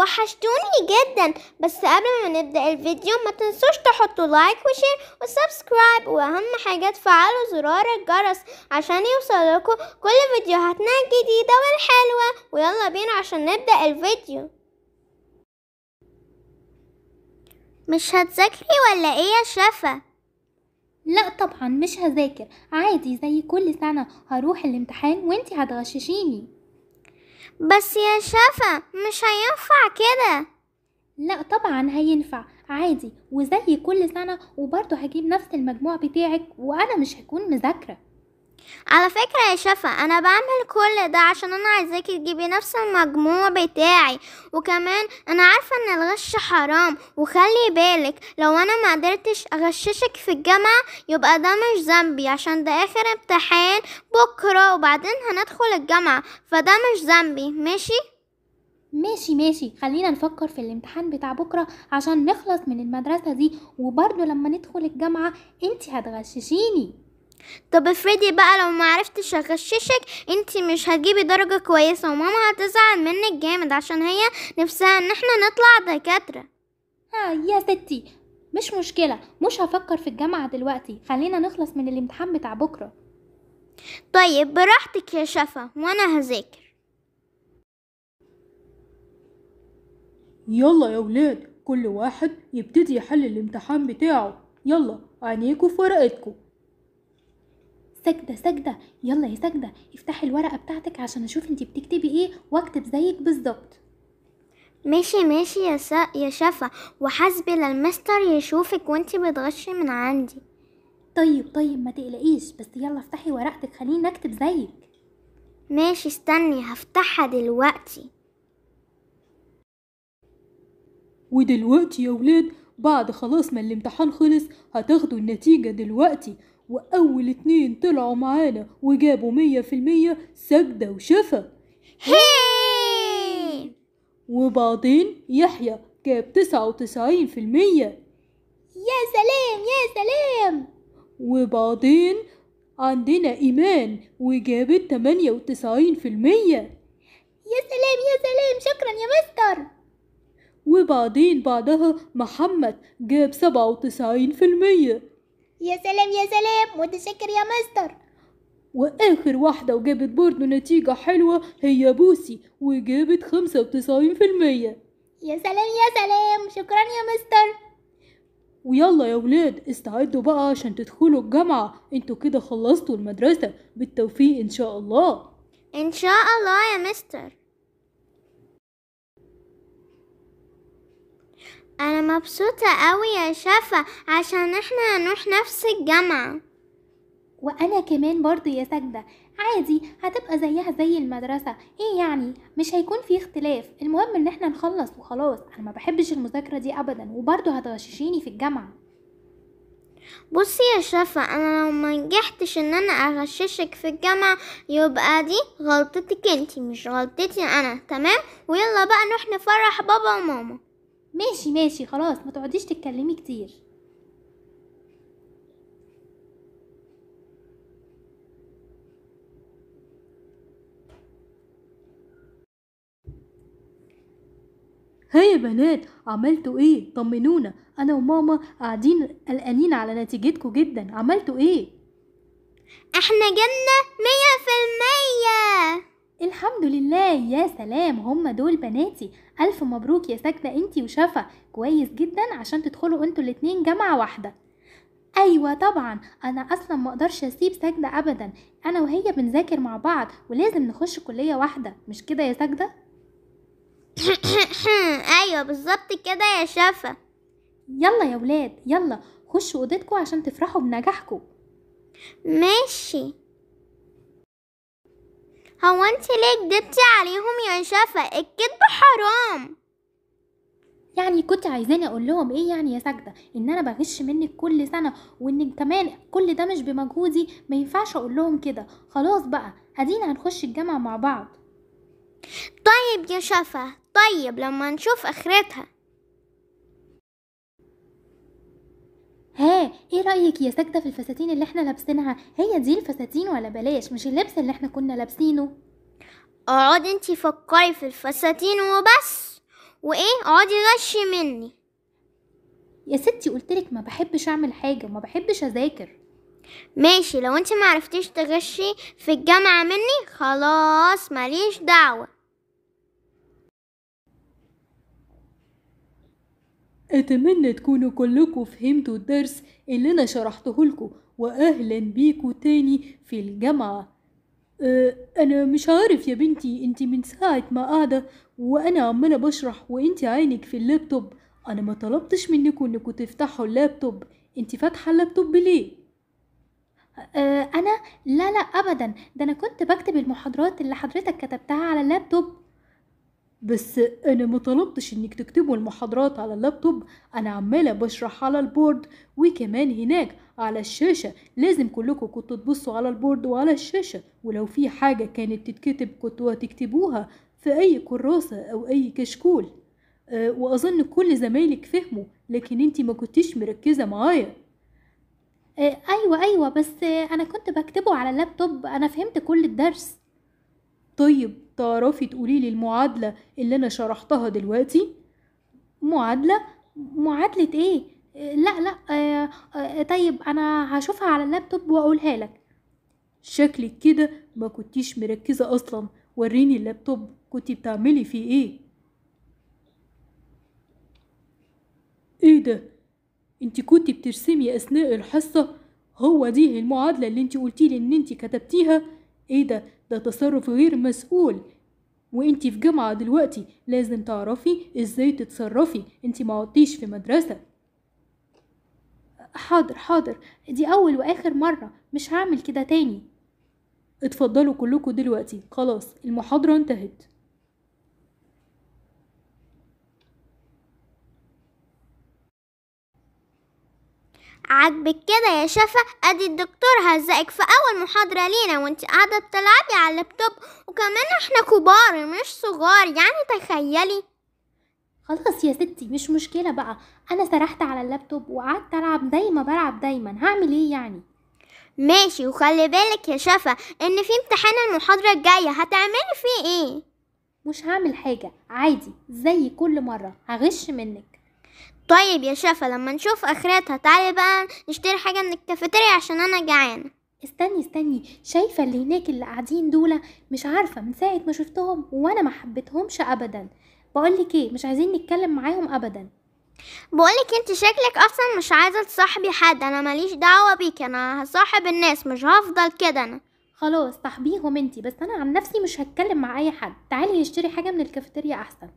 وحشتوني جدا. بس قبل ما نبدأ الفيديو ما تنسوش تحطوا like و share و subscribe. وأهم حاجة تفعلوا زرار الجرس عشان يوصلكوا كل فيديوهاتنا الجديدة والحلوة. ويلا بينا عشان نبدأ الفيديو. مش هتذاكري ولا إيه يا شفا؟ لا طبعا مش هذاكر. عادي زي كل سنة. هروح الامتحان وانتي هتغششيني. بس يا شفا مش هينفع كده. لا طبعا هينفع. عادي وزي كل سنة وبرضه هجيب نفس المجموع بتاعك وأنا مش هكون مذاكرة. على فكرة يا شفا أنا بعمل كل ده عشان أنا عايزاكي تجيبي نفس المجموع بتاعي. وكمان أنا عارفة إن الغش حرام وخلي بالك لو أنا ما قدرتش أغششك في الجامعة يبقى ده مش ذنبي عشان ده آخر امتحان بكرة وبعدين هندخل الجامعة. فده مش ذنبي ماشي؟ ماشي ماشي. خلينا نفكر في الامتحان بتاع بكرة عشان نخلص من المدرسة دي. وبرضه لما ندخل الجامعة انتي هتغششيني. طب افرضي بقى لو ما عرفتش اغششك انتي مش هتجيبي درجة كويسة وماما هتزعل منك جامد عشان هي نفسها ان إحنا نطلع دكاترة. ها يا ستي مش مشكلة مش هفكر في الجامعة دلوقتي خلينا نخلص من الامتحان بتاع بكرة. طيب براحتك يا شفا وأنا هذاكر. يلا يا ولاد كل واحد يبتدي يحل الامتحان بتاعه. يلا عينيكوا في ورقتكوا. سجدة سجدة. يلا يا سجدة افتحي الورقة بتاعتك عشان أشوف أنتي بتكتبي إيه واكتب زيك بالظبط. ماشي ماشي يا س... يا شفا. وحسبي للمستر يشوفك وأنتي بتغشي من عندي. طيب طيب ما تقلقيش. بس يلا افتحي ورقتك خليني أكتب زيك. ماشي استني هفتحها دلوقتي. ودلوقتي يا ولاد بعد خلاص ما الامتحان خلص هتاخدوا النتيجة دلوقتي. وأول اتنين طلعوا معانا وجابوا مية في المية سجدة وشفا. وبعدين يحيى جاب تسعة وتسعين في المية. يا سلام يا سلام! وبعدين عندنا إيمان وجابت تمانية وتسعين في المية. يا سلام يا سلام! شكرا يا مستر! وبعدين بعدها محمد جاب سبعة وتسعين في المية. يا سلام يا سلام. متشكر يا مستر. وآخر واحدة وجابت برضه نتيجة حلوة هي بوسي وجابت خمسة وتسعين في المية. يا سلام يا سلام. شكرا يا مستر. ويلا يا ولاد استعدوا بقى عشان تدخلوا الجامعة. أنتوا كده خلصتوا المدرسة. بالتوفيق إن شاء الله. إن شاء الله يا مستر. أنا مبسوطة قوي يا شفا عشان إحنا هنروح نفس الجامعة. وأنا كمان برضو يا سجدة عادي هتبقى زيها زي المدرسة. إيه يعني؟ مش هيكون في اختلاف. المهم إن إحنا نخلص وخلاص. أنا ما بحبش المذاكرة دي ابدا وبرضو هتغششيني في الجامعة. بصي يا شفا أنا لو ما نجحتش إن أنا أغششك في الجامعة يبقى دي غلطتك أنتي مش غلطتي أنا. تمام؟ ويلا بقى نروح نفرح بابا وماما. ماشي ماشي خلاص ما تقعديش تتكلمي كتير. ها يا بنات عملتوا إيه؟ طمنونا. أنا وماما قاعدين قلقانين على نتيجتكم جدا. عملتوا إيه؟ إحنا جبنا مية في المية. الحمد لله يا سلام هم دول بناتي. ألف مبروك يا سجدة أنتي وشفا. كويس جدا عشان تدخلوا أنتوا الاتنين جامعة واحدة. أيوه طبعا أنا أصلا ما أقدرش أسيب سجدة ابدا. أنا وهي بنذاكر مع بعض ولازم نخش كلية واحدة. مش كده يا سجدة أيوه بالظبط كده يا شفا. يلا يا ولاد يلا خشوا اوضتكم عشان تفرحوا بنجاحكم ماشي. هو انت ليه كدبتي عليهم يا شفا الكذب حرام. يعني كنت عايزاني أقول لهم إيه يعني يا سجدة إن أنا بغش منك كل سنة وإن كمان كل ده مش بمجهودي ما ينفعش أقول لهم كده. خلاص بقى ادينا هنخش الجامعة مع بعض. طيب يا شفا طيب لما نشوف آخرتها. ها إيه رأيك يا سجدة في الفساتين اللي إحنا لابسينها؟ هي دي الفساتين ولا بلاش؟ مش اللبس اللي إحنا كنا لابسينه. اقعدي انتي فكري في الفساتين وبس. وايه اقعدي غشي مني. يا ستي قلتلك ما بحبش اعمل حاجة ما بحبش اذاكر. ماشي لو انت معرفتيش تغشي في الجامعة مني خلاص ماليش دعوة. أتمنى تكونوا كلكم فهمتوا الدرس اللي أنا شرحته لكم وأهلا بيكوا تاني في الجامعة. أه أنا مش عارف يا بنتي انتي من ساعة ما قاعدة وأنا عمالة بشرح وانتي عينك في اللابتوب. أنا ما طلبتش منكم إنكم تفتحوا اللابتوب. انتي فاتحة اللابتوب ليه؟ آه أنا؟ لا لا ابدا. ده أنا كنت بكتب المحاضرات اللي حضرتك كتبتها على اللابتوب. بس أنا ما طلبتش إنك تكتبوا المحاضرات على اللابتوب. أنا عمالة بشرح على ال board وكمان هناك على الشاشة. لازم كلكم كنتوا تبصوا على ال board وعلى الشاشة. ولو في حاجة كانت تتكتب كنتوا هتكتبوها في أي كراسة أو أي كشكول. أه وأظن كل زمايلك فهموا لكن انتي ما كنتيش مركزة معايا. آه أيوه أيوه بس أنا كنت بكتبه على اللابتوب. أنا فهمت كل الدرس. طيب تعرفي تقولي لي المعادلة اللي أنا شرحتها دلوقتي؟ معادلة إيه آه لا لا آه آه طيب أنا هشوفها على اللابتوب وأقولها لك شكلك كده ما كنتيش مركزة أصلا وريني اللابتوب كنتي بتعملي فيه إيه؟ إيه ده؟ انتي كنتي بترسمي أثناء الحصة؟ هو دي المعادلة اللي انتي قلتيلي إن انتي كتبتيها؟ إيه ده؟ ده تصرف غير مسؤول. وانتي في جامعة دلوقتي لازم تعرفي إزاي تتصرفي. انتي ما في مدرسة. حاضر حاضر. دي أول وآخر مرة. مش هعمل كده تاني. اتفضلوا كلكم دلوقتي. خلاص المحاضرة انتهت. عاجبك كده يا شفا؟ أدي الدكتور هزقك في أول محاضرة لينا وانت قاعدة بتلعبي على اللابتوب. وكمان إحنا كبار مش صغار يعني تخيلي. خلاص يا ستي مش مشكلة بقى. أنا سرحت على اللابتوب وقعدت ألعب زي ما بلعب دايما. هعمل إيه يعني؟ ماشي وخلي بالك يا شفا إن في امتحان المحاضرة الجاية. هتعملي فيه إيه؟ مش هعمل حاجة. عادي زي كل مرة. هغش منك. طيب يا شفا لما نشوف اخرتها تعالي بقى نشتري حاجة من الكافيتيريا عشان أنا جعانة. استني استني. شايفة اللي هناك اللي قاعدين دول؟ مش عارفة من ساعة ما شفتهم وأنا ما حبيتهمش ابدا. بقولك إيه مش عايزين نتكلم معاهم ابدا. بقولك أنت شكلك أصلا مش عايزة تصاحبي حد أنا ماليش دعوة بيك أنا هصاحب الناس مش هفضل كده أنا. خلاص صاحبيهم انتي بس أنا عن نفسي مش هتكلم مع أي حد. تعالي نشتري حاجة من الكافيتيريا أحسن.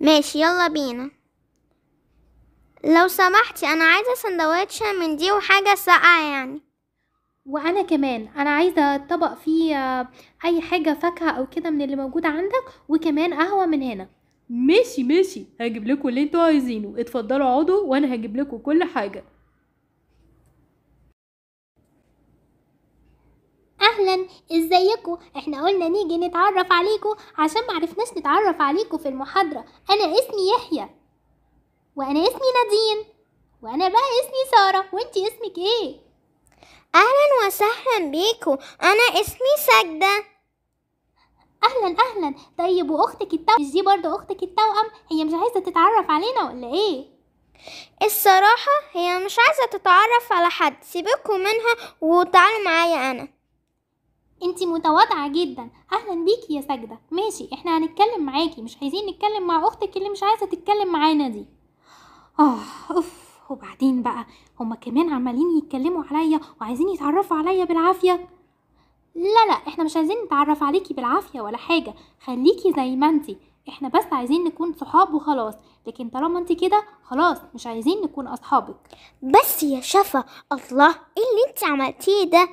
ماشي يلا بينا. لو سمحتي أنا عايزة سندوتش من دي وحاجة ساقعة يعني. وأنا كمان أنا عايزة طبق فيه آه، أي حاجة فاكهة أو كده من اللي موجوده عندك وكمان قهوة من هنا. ماشي ماشي. هجيب لكم اللي أنتوا عايزينه. اتفضلوا اقعدوا وأنا هجيب لكم كل حاجة. أهلا. ازيكم إحنا قلنا نيجي نتعرف عليكم عشان معرفناش نتعرف عليكم في المحاضرة. أنا اسمي يحيى. وأنا اسمي نادين. وأنا بقى اسمي سارة. وأنتي اسمك إيه؟ أهلا وسهلا بيكو أنا اسمي سجدة. أهلا أهلا. طيب وأختك التوأم مش دي برضه أختك التوأم؟ هي مش عايزة تتعرف علينا ولا إيه؟ الصراحة هي مش عايزة تتعرف على حد. سيبكوا منها وتعالوا معايا أنا. أنتي متواضعة جدا. أهلا بيكي يا ساجده ماشي إحنا هنتكلم معاكي. مش عايزين نتكلم مع أختك اللي مش عايزة تتكلم معانا دي. آه أوف. وبعدين بقى هما كمان عمالين يتكلموا عليا وعايزين يتعرفوا عليا بالعافية. لا لا إحنا مش عايزين نتعرف عليكي بالعافية ولا حاجة. خليكي زي ما انتي. إحنا بس عايزين نكون صحاب وخلاص. لكن طالما انتي كده خلاص مش عايزين نكون أصحابك. بس يا شفا الله إيه اللي انت عملتيه ده؟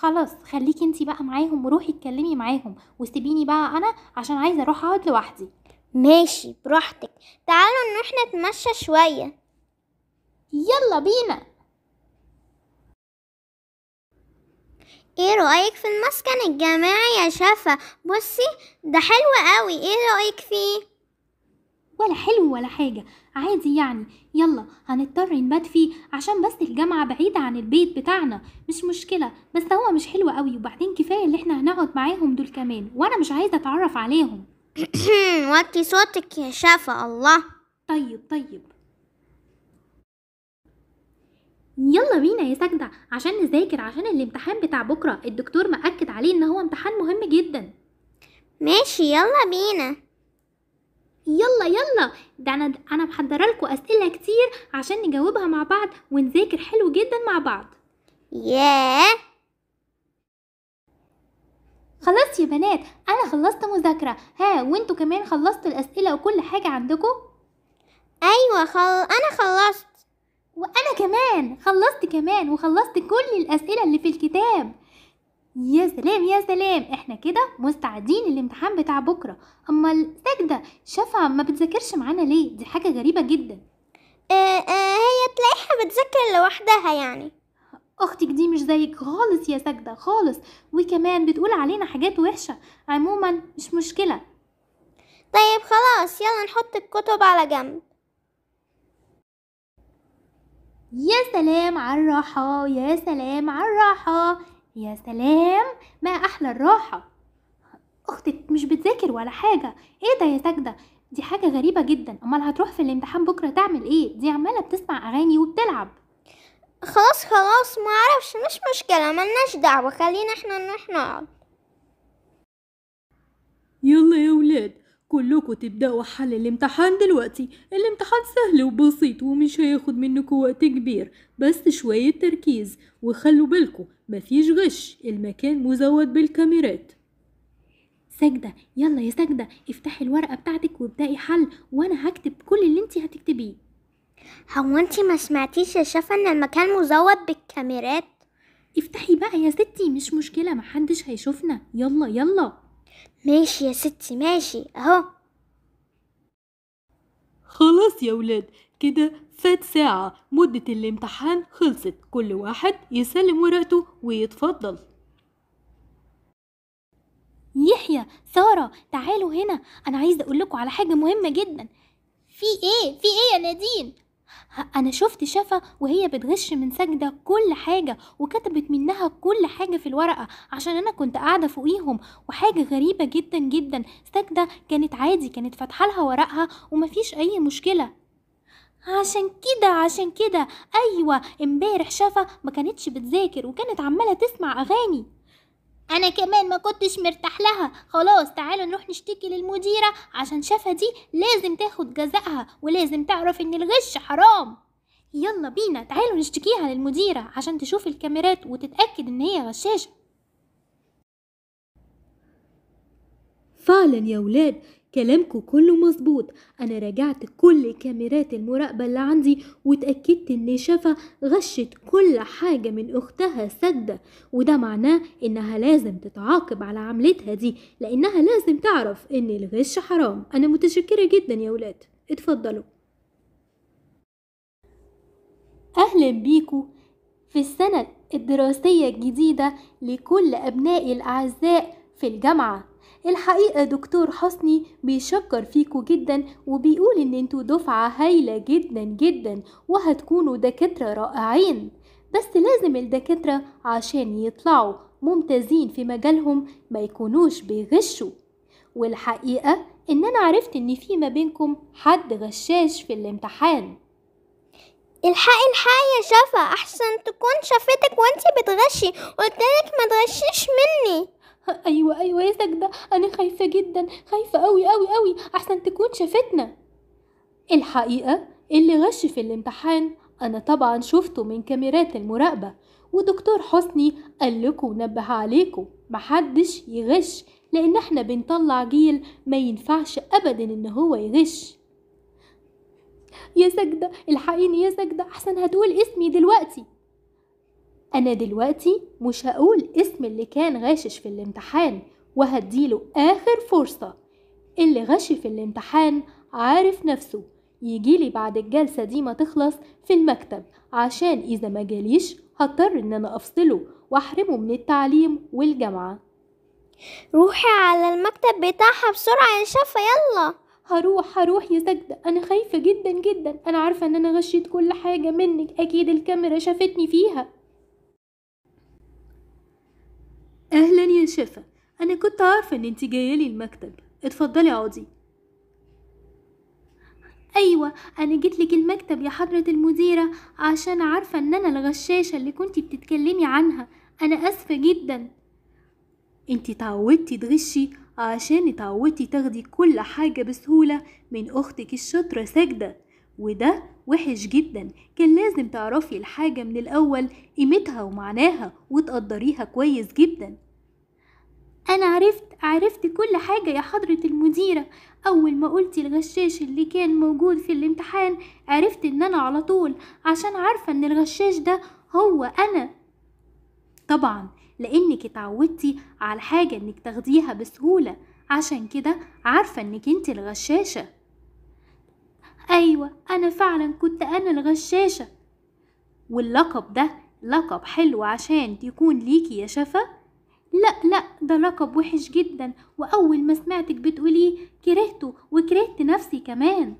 خلاص خليكي انتي بقى معاهم وروحي اتكلمي معاهم. وسيبيني بقى أنا عشان عايزة أروح أقعد لوحدي. ماشي براحتك. تعالوا نروح نتمشى شوية. يلا بينا. إيه رأيك في المسكن الجامعي يا شفا؟ بصي ده حلو قوي. إيه رأيك فيه؟ ولا حلو ولا حاجة. عادي يعني. يلا هنضطر نبات فيه عشان بس الجامعة بعيدة عن البيت بتاعنا. مش مشكلة بس هو مش حلو قوي. وبعدين كفاية اللي إحنا هنقعد معاهم دول كمان. وأنا مش عايزة أتعرف عليهم. وطي صوتك يا شفا الله. طيب طيب. يلا بينا يا سجدة عشان نذاكر عشان الامتحان بتاع بكرة الدكتور مأكد عليه إن هو امتحان مهم جدا. ماشي يلا بينا. يلا يلا. ده أنا أنا محضرة لكم أسئلة كتير عشان نجاوبها مع بعض ونذاكر حلو جدا مع بعض. ياه! خلاص يا بنات أنا خلصت مذاكرة. ها وأنتوا كمان خلصتوا الأسئلة وكل حاجة عندكم؟ أيوه خل... أنا خلصت. وأنا كمان خلصت كمان وخلصت كل الأسئلة اللي في الكتاب. يا سلام يا سلام. إحنا كده مستعدين للامتحان بتاع بكرة. اما السجده شفا ما بتذاكرش معانا ليه؟ دي حاجة غريبة جدا. آه آه هي تلاقيها بتذاكر لوحدها يعني. أختك دي مش زيك خالص يا سجده خالص. وكمان بتقول علينا حاجات وحشة. عموما مش مشكلة. طيب خلاص يلا نحط الكتب على جنب. يا سلام على الراحة يا سلام على الراحة يا سلام. ما أحلى الراحة. أختك مش بتذاكر ولا حاجة. إيه ده يا سجدة دي حاجة غريبة جدا. أمال هتروح في الامتحان بكرة تعمل إيه؟ دي عمالة بتسمع أغاني وبتلعب. خلاص خلاص ما أعرفش مش مشكلة ملناش دعوة خلينا إحنا نروح نقعد. يلا يا ولاد كلكم تبدأوا حل الامتحان دلوقتي. الامتحان سهل وبسيط ومش هياخد منكم وقت كبير بس شوية تركيز. وخلوا بالكم مفيش غش المكان مزود بالكاميرات. سجدة يلا يا سجدة افتحي الورقة بتاعتك وابدأي حل وأنا هكتب كل اللي انتي هتكتبيه. هو انتي ما سمعتيش يا شفا إن المكان مزود بالكاميرات؟ افتحي بقى يا ستي مش مشكلة محدش هيشوفنا. يلا يلا. ماشي يا ستي ماشي أهو. خلاص يا ولاد كده فات ساعة. مدة الامتحان خلصت. كل واحد يسلم ورقته ويتفضل. يحيى سارة تعالوا هنا. أنا عايزة أقول لكم على حاجة مهمة جدا. في إيه؟ في إيه يا نادين؟ أنا شفت شفا وهي بتغش من سجدة كل حاجة وكتبت منها كل حاجة في الورقة عشان أنا كنت قاعدة فوقيهم وحاجة غريبة جدا جدا. سجدة كانت عادي كانت فاتحة لها ورقها ومفيش أي مشكلة. عشان كده عشان كده. أيوة امبارح شفا ما كانتش بتذاكر وكانت عمالة تسمع أغاني. أنا كمان ما كنتش مرتاح لها. خلاص تعالوا نروح نشتكي للمديرة. عشان شافها دي لازم تاخد جزائها ولازم تعرف إن الغش حرام. يلا بينا تعالوا نشتكيها للمديرة عشان تشوف الكاميرات وتتأكد إن هي غشاشة. فعلا يا ولاد كلامكم كله مظبوط. أنا راجعت كل كاميرات المراقبة اللي عندي واتأكدت إن شفا غشت كل حاجة من أختها سجدة وده معناه إنها لازم تتعاقب على عملتها دي لإنها لازم تعرف إن الغش حرام. أنا متشكرة جدا يا ولاد. اتفضلوا. أهلا بيكم في السنة الدراسية الجديدة لكل أبنائي الأعزاء في الجامعة. الحقيقة دكتور حسني بيشكر فيكم جدا وبيقول إن أنتوا دفعة هايلة جدا جدا وهتكونوا دكاترة رائعين. بس لازم الدكاترة عشان يطلعوا ممتازين في مجالهم ما يكونوش بيغشوا. والحقيقة إن أنا عرفت إن في ما بينكم حد غشاش في الامتحان. الحقي الحقي يا شفا أحسن تكون شافتك وأنتي بتغشي قلتلك ما تغشيش مني. أيوه أيوه يا سجدة أنا خايفة جدا خايفة قوي قوي قوي أحسن تكون شافتنا. الحقيقة اللي غش في الامتحان أنا طبعا شفته من كاميرات المراقبة ودكتور حسني قال لكم ونبه عليكم محدش يغش لأن إحنا بنطلع جيل ما ينفعش ابدا إن هو يغش. يا سجدة الحقيني يا سجدة أحسن هتقول اسمي دلوقتي. أنا دلوقتي مش هقول اسم اللي كان غاشش في الامتحان وهديله آخر فرصة. اللي غش في الامتحان عارف نفسه. يجيلي بعد الجلسة دي ما تخلص في المكتب. عشان إذا ما جاليش هضطر إن أنا أفصله وأحرمه من التعليم والجامعة. روحي على المكتب بتاعها بسرعة يا شفا يلا. هروح هروح يا سجدة. أنا خايفة جدا جدا. أنا عارفة إن أنا غشيت كل حاجة منك. أكيد الكاميرا شافتني فيها. أهلا يا شفا أنا كنت عارفة إن انت جاية لي المكتب. اتفضلي اقعدي أيوه أنا جيت لك المكتب يا حضرة المديرة عشان عارفة إن أنا الغشاشة اللي كنتي بتتكلمي عنها. أنا آسفة جدا. انتي تعودتي تغشي عشان اتعودتي تاخدي كل حاجة بسهولة من أختك الشاطرة ساجدة. وده وحش جدا. كان لازم تعرفي الحاجة من الأول قيمتها ومعناها وتقدريها كويس جدا. أنا عرفت عرفت كل حاجة يا حضرة المديرة. أول ما قلتي الغشاش اللي كان موجود في الامتحان عرفت إن أنا على طول عشان عارفة إن الغشاش ده هو أنا. طبعا لأنك اتعودتي على حاجة إنك تاخديها بسهولة. عشان كده عارفة إنك أنت الغشاشة. أيوه أنا فعلا كنت أنا الغشاشة. واللقب ده لقب حلو عشان يكون ليكي يا شفا؟ لا لا ده لقب وحش جدا وأول ما سمعتك بتقوليه كرهته وكرهت نفسي كمان.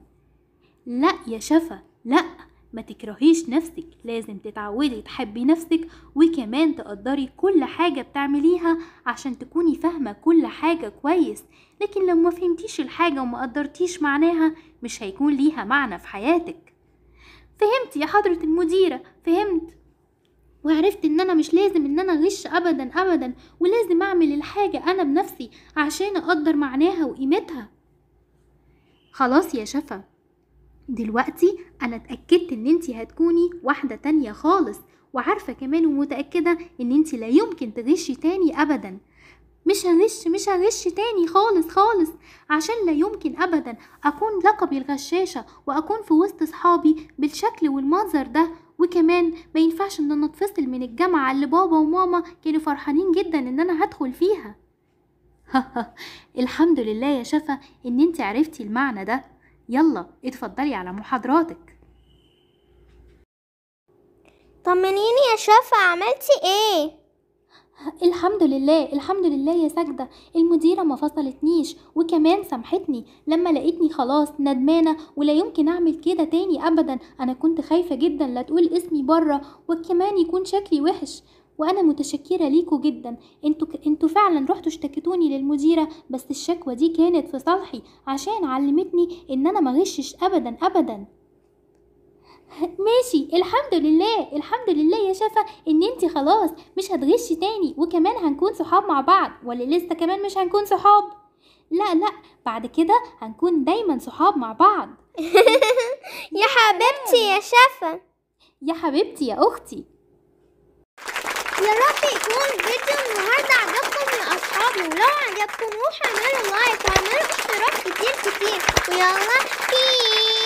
لا يا شفا لا. ما تكرهيش نفسك لازم تتعودي تحبي نفسك وكمان تقدري كل حاجة بتعمليها عشان تكوني فاهمة كل حاجة كويس. لكن لو ما فهمتيش الحاجة وما قدرتيش معناها مش هيكون ليها معنى في حياتك. فهمت يا حضرة المديرة فهمت. وعرفت إن أنا مش لازم إن أنا أغش ابدا ابدا. ولازم أعمل الحاجة أنا بنفسي عشان أقدر معناها وقيمتها. خلاص يا شفا. دلوقتي أنا اتأكدت إن أنتي هتكوني واحدة تانية خالص وعارفة كمان ومتأكدة إن أنتي لا يمكن تغشي تاني ابدا. مش هغش مش هغش تاني خالص خالص. عشان لا يمكن ابدا أكون لقبي الغشاشة وأكون في وسط صحابي بالشكل والمنظر ده. وكمان ما ينفعش إن أنا أتفصل من الجامعة اللي بابا وماما كانوا فرحانين جدا إن أنا هدخل فيها. الحمد لله يا شفا إن انت عرفتي المعنى ده. يلا اتفضلي على محاضراتك. طمنيني يا شفا عملتي إيه؟ الحمد لله الحمد لله يا ساجدة المديرة ما فصلتنيش وكمان سامحتني. لما لقيتني خلاص ندمانة ولا يمكن أعمل كده تاني ابدا. أنا كنت خايفة جدا لا تقول اسمي بره وكمان يكون شكلي وحش. وأنا متشكرة ليكوا جدا. أنتوا أنتوا فعلا رحتوا اشتكيتوني للمديرة بس الشكوى دي كانت في صالحي عشان علمتني إن أنا ما غشش ابدا ابدا. ماشي الحمد لله الحمد لله يا شفا إن انتي خلاص مش هتغشي تاني وكمان هنكون صحاب مع بعض. ولا لسه كمان مش هنكون صحاب؟ لا لا بعد كده هنكون دايما صحاب مع بعض. يا حبيبتي يا شفا. يا حبيبتي يا أختي. يا رب يكون فيديو النهارده عجبكم يا اصحابي ولو عجبكم روحوا اعملوا like واعملوا اشتراك كتير كتير. ويلا peace